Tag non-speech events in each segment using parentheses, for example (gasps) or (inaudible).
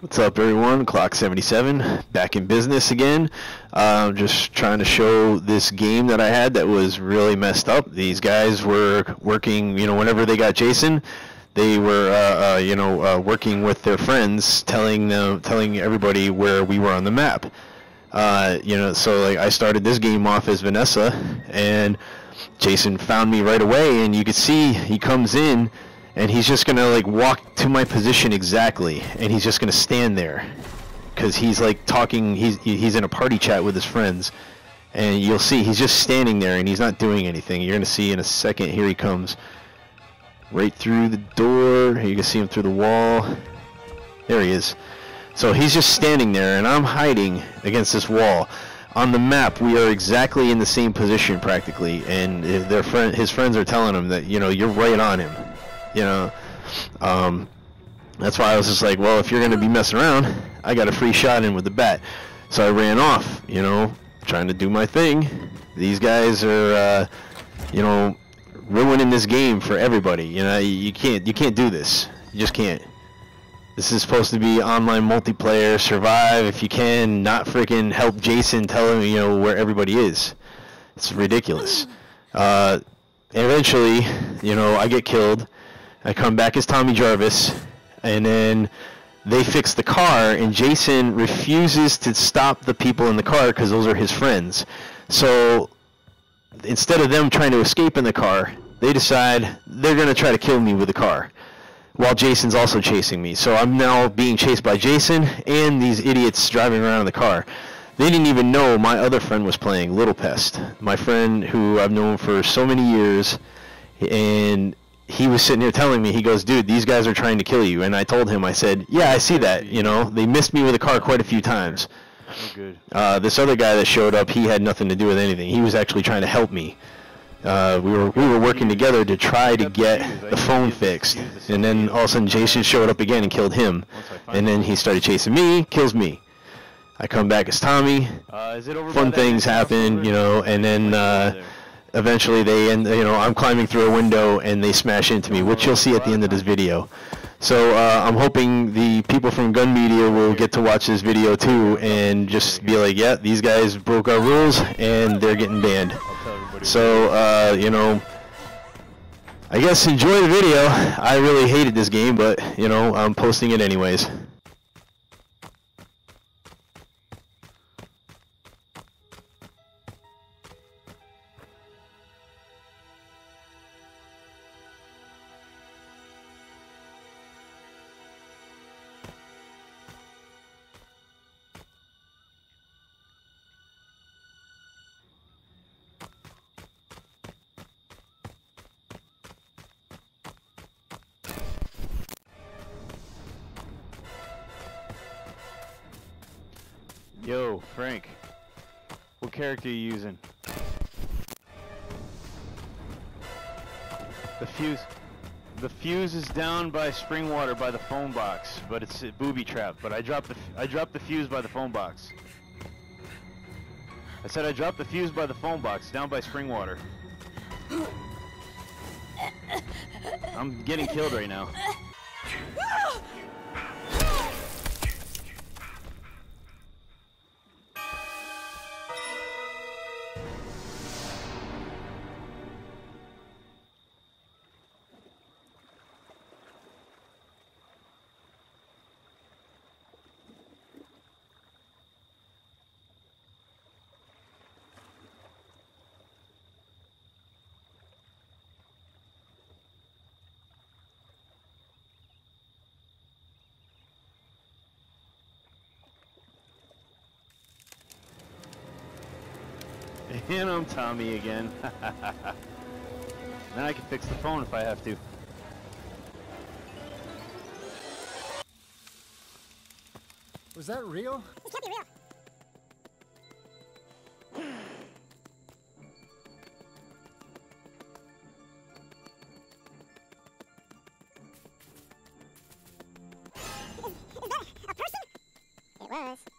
What's up, everyone? Klock 77, back in business again. Uh, just trying to show this game that I had that was really messed up. These guys were working, you know, whenever they got Jason, they were, uh, uh, you know, uh, working with their friends, telling them, telling everybody where we were on the map. Uh, you know, so like I started this game off as Vanessa, and Jason found me right away, and you could see he comes in and he's just gonna like walk to my position exactly and he's just gonna stand there. Because he's like talking he's he's in a party chat with his friends and you'll see he's just standing there and he's not doing anything. You're gonna see in a second here he comes. Right through the door you can see him through the wall. There he is. So he's just standing there and I'm hiding against this wall. On the map we are exactly in the same position practically and their friend his friends are telling him that you know you're right on him you know. Um, that's why I was just like, well, if you're going to be messing around, I got a free shot in with the bat. So I ran off, you know, trying to do my thing. These guys are, uh, you know, ruining this game for everybody. You know, you can't, you can't do this. You just can't. This is supposed to be online multiplayer, survive if you can, not freaking help Jason tell him, you know, where everybody is. It's ridiculous. Uh, eventually, you know, I get killed I come back as Tommy Jarvis, and then they fix the car, and Jason refuses to stop the people in the car because those are his friends. So instead of them trying to escape in the car, they decide they're going to try to kill me with the car while Jason's also chasing me. So I'm now being chased by Jason and these idiots driving around in the car. They didn't even know my other friend was playing Little Pest, my friend who I've known for so many years, and he was sitting here telling me, he goes, dude, these guys are trying to kill you. And I told him, I said, yeah, I see that. You know, they missed me with a car quite a few times. Oh, good. Uh, this other guy that showed up, he had nothing to do with anything. He was actually trying to help me. Uh, we were we were working together to try to get the phone fixed, and then all of a sudden Jason showed up again and killed him, and then he started chasing me, kills me. I come back as Tommy. Uh, Fun things happen, you know, and then. Uh, eventually they end you know I'm climbing through a window and they smash into me which you'll see at the end of this video. So uh, I'm hoping the people from Gun Media will get to watch this video too and just be like yeah these guys broke our rules and they're getting banned. So uh, you know I guess enjoy the video. I really hated this game but you know I'm posting it anyways Yo, Frank. What character are you using? The fuse. The fuse is down by spring water by the phone box, but it's a booby trap. But I dropped the I dropped the fuse by the phone box. I said I dropped the fuse by the phone box down by spring water. (laughs) I'm getting killed right now. (laughs) And I'm Tommy again. (laughs) now I can fix the phone if I have to. Was that real? It can't be real. is, is that a person? It was.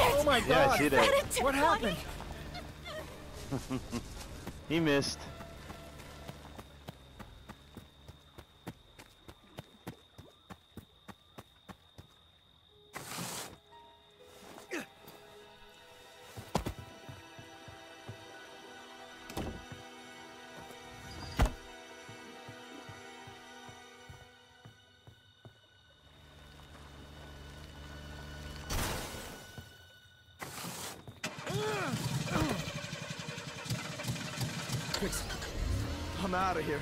Oh my Yeah, I god! see that. What happened? (laughs) He missed. I'm out of here.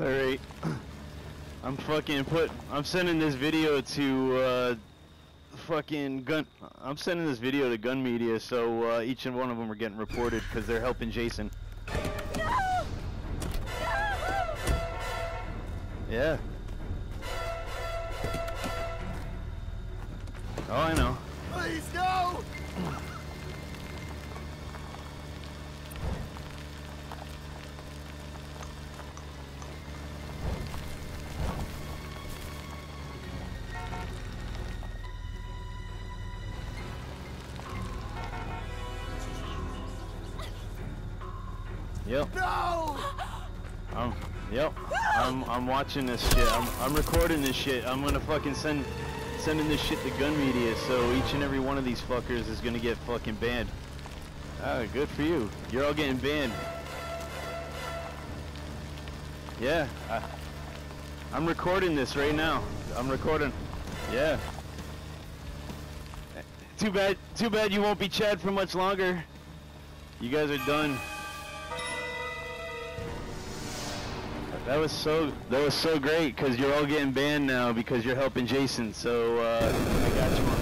Alright. (clears throat) I'm fucking put. I'm sending this video to uh, fucking gun. I'm sending this video to gun media, so uh, each and one of them are getting reported because they're helping Jason. Yeah. Oh, I know. Please, no! Yep. (gasps) No! Um, yep. I'm I'm watching this shit. I'm I'm recording this shit. I'm gonna fucking send sending this shit to gun media, so each and every one of these fuckers is gonna get fucking banned. Ah, good for you. You're all getting banned. Yeah. I, I'm recording this right now. I'm recording. Yeah. Too bad. Too bad you won't be Chad for much longer. You guys are done. That was so that was so great because you're all getting banned now because you're helping Jason. So uh, I got you